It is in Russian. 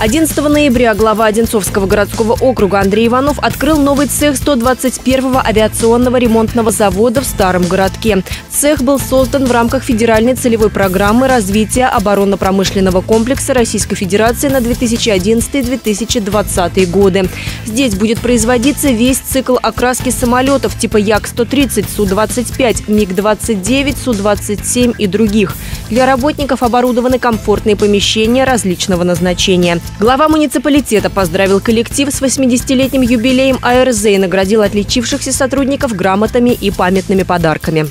11 ноября глава Одинцовского городского округа Андрей Иванов открыл новый цех 121-го авиационного ремонтного завода в Старом городке. Цех был создан в рамках федеральной целевой программы развития оборонно-промышленного комплекса Российской Федерации на 2011-2020 годы. Здесь будет производиться весь цикл окраски самолетов типа Як-130, Су-25, МиГ-29, Су-27 и других. Для работников оборудованы комфортные помещения различного назначения. Глава муниципалитета поздравил коллектив с 80-летним юбилеем АРЗ и наградил отличившихся сотрудников грамотами и памятными подарками.